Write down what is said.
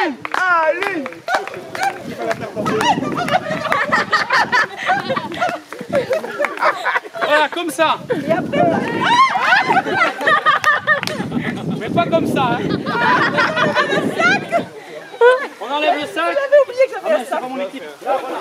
Ali Ali Voilà, comme ça. Et après, Mais pas comme ça. Hein. Ah, On enlève le sac. J'avais oublié que j'avais ah, non, un sac c'est pas mon équipe. Là, voilà.